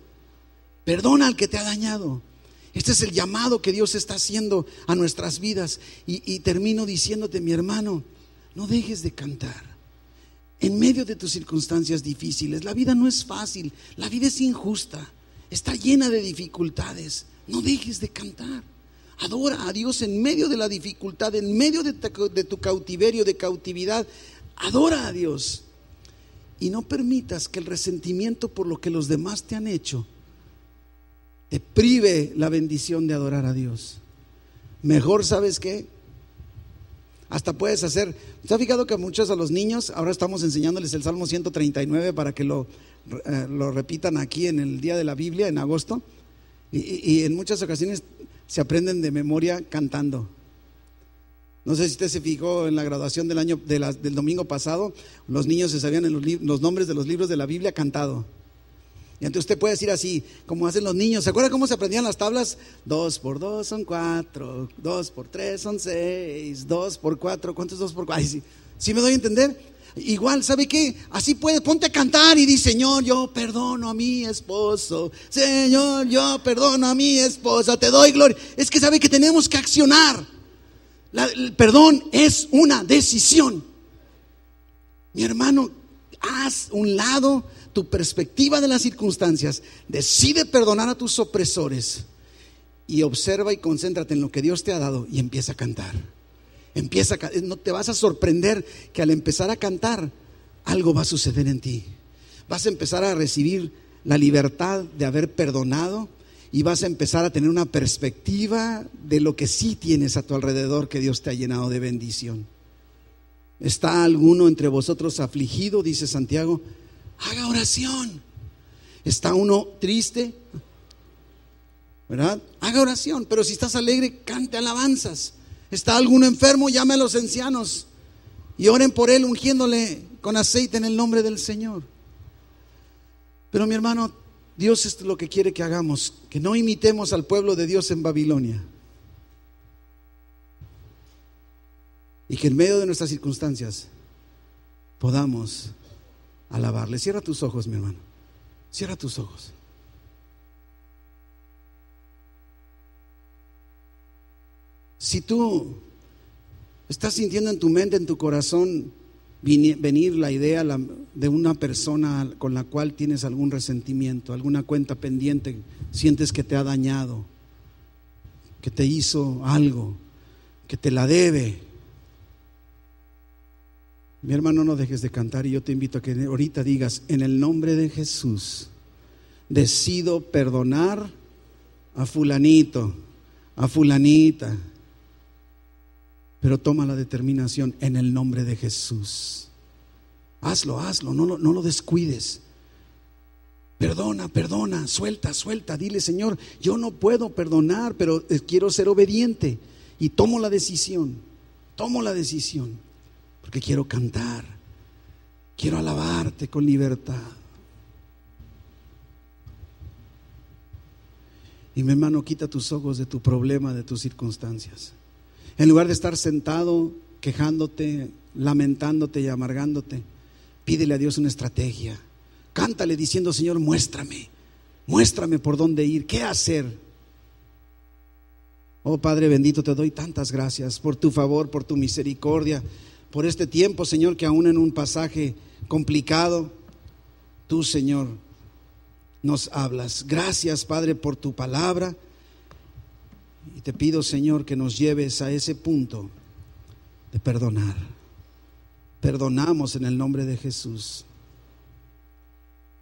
Perdona al que te ha dañado. Este es el llamado que Dios está haciendo a nuestras vidas. Y, y termino diciéndote, mi hermano, no dejes de cantar en medio de tus circunstancias difíciles. La vida no es fácil, la vida es injusta. Está llena de dificultades. No dejes de cantar. Adora a Dios en medio de la dificultad, en medio de tu, cautiverio, de cautividad. Adora a Dios. Y no permitas que el resentimiento por lo que los demás te han hecho te prive la bendición de adorar a Dios. Mejor, ¿sabes qué? Hasta puedes hacer, ¿se ha fijado que muchos a los niños, ahora estamos enseñándoles el Salmo 139 para que lo, eh, lo repitan aquí en el día de la Biblia, en agosto? Y, en muchas ocasiones se aprenden de memoria cantando. No sé si usted se fijó en la graduación del año del domingo pasado, los niños se sabían los, nombres de los libros de la Biblia cantado. Y entonces usted puede decir así, como hacen los niños. ¿Se acuerda cómo se aprendían las tablas? Dos por dos son cuatro, dos por tres son seis, dos por cuatro, ¿cuántos dos por cuatro? ¿sí? ¿Sí me doy a entender? Igual, ¿sabe qué? Así puede, ponte a cantar y di, Señor, yo perdono a mi esposo. Señor, yo perdono a mi esposa, te doy gloria. Es que sabe que tenemos que accionar. el perdón es una decisión. Mi hermano, haz un lado tu perspectiva de las circunstancias, decide perdonar a tus opresores y observa y concéntrate en lo que Dios te ha dado y empieza a cantar. Empieza no te vas a sorprender que al empezar a cantar algo va a suceder en ti. Vas a empezar a recibir la libertad de haber perdonado y vas a empezar a tener una perspectiva de lo que sí tienes a tu alrededor que Dios te ha llenado de bendición. ¿Está alguno entre vosotros afligido? Dice Santiago haga oración. ¿Está uno triste? ¿Verdad? Haga oración, pero si estás alegre, cante alabanzas. ¿Está alguno enfermo? Llame a los ancianos y oren por él ungiéndole con aceite en el nombre del Señor. Pero mi hermano, Dios es lo que quiere que hagamos, que no imitemos al pueblo de Dios en Babilonia. Y que en medio de nuestras circunstancias podamos alabarle. Cierra tus ojos, mi hermano. Cierra tus ojos. Si tú estás sintiendo en tu mente, en tu corazón, venir la idea de una persona con la cual tienes algún resentimiento, alguna cuenta pendiente, sientes que te ha dañado, que te hizo algo, que te la debe, mi hermano, no dejes de cantar y yo te invito a que ahorita digas, en el nombre de Jesús, decido perdonar a fulanito, a fulanita, pero toma la determinación en el nombre de Jesús. Hazlo, hazlo, no lo, no lo descuides. Perdona, perdona, suelta, suelta. Dile, Señor, yo no puedo perdonar, pero eh, quiero ser obediente. Y tomo la decisión, tomo la decisión porque quiero cantar, quiero alabarte con libertad. Y mi hermano, quita tus ojos de tu problema, de tus circunstancias. En lugar de estar sentado quejándote, lamentándote y amargándote, pídele a Dios una estrategia. Cántale diciendo, Señor, muéstrame, muéstrame por dónde ir, qué hacer. Oh Padre bendito, te doy tantas gracias por tu favor, por tu misericordia por este tiempo, Señor, que aún en un pasaje complicado, tú, Señor, nos hablas. Gracias, Padre, por tu palabra. Y te pido, Señor, que nos lleves a ese punto de perdonar. Perdonamos en el nombre de Jesús.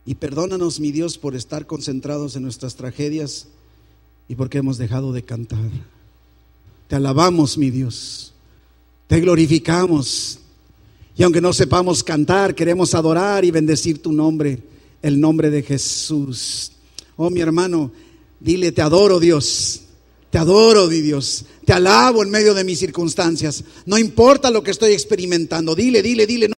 Y perdónanos, mi Dios, por estar concentrados en nuestras tragedias y porque hemos dejado de cantar. Te alabamos, mi Dios. Te glorificamos. Y aunque no sepamos cantar, queremos adorar y bendecir tu nombre, el nombre de Jesús. Oh, mi hermano, dile, te adoro Dios. Te adoro, di Dios. Te alabo en medio de mis circunstancias. No importa lo que estoy experimentando. Dile, dile, dile.